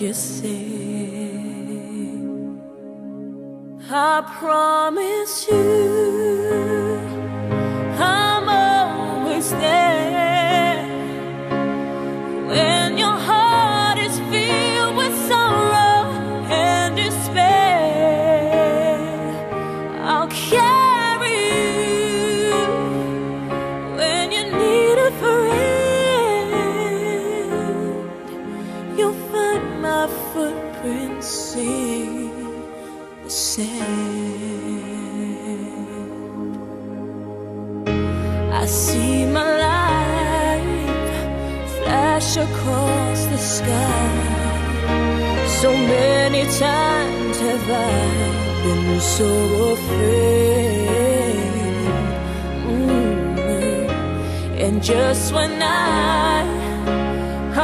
You say, I promise you, I'm always there. When your heart is filled with sorrow and despair, I'll carry in the sand. I see my life flash across the sky. So many times have I been so afraid. And just when I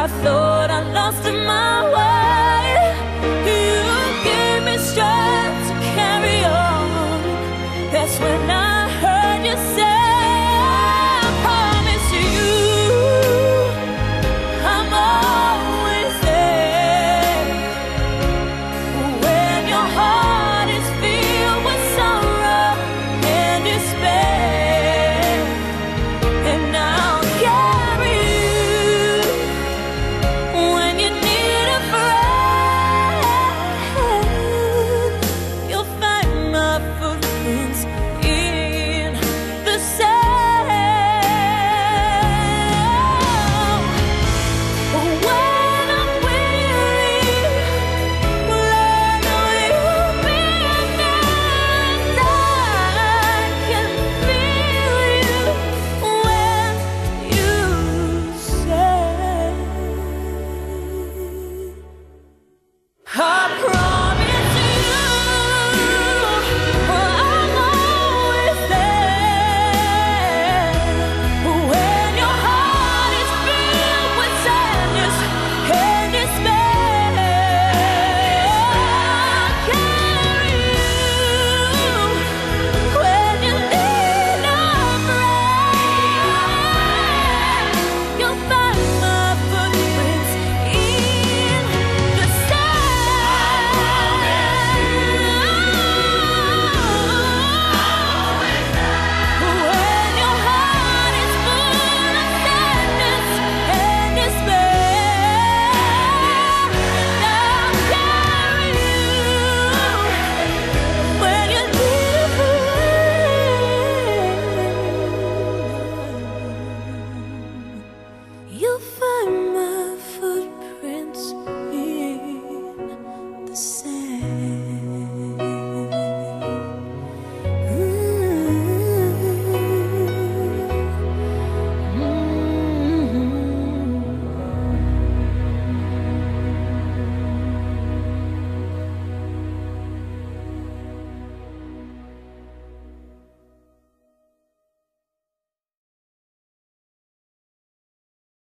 I thought I lost my way, That's when I heard you say,